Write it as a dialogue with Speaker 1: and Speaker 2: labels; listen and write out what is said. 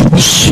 Speaker 1: Jesus.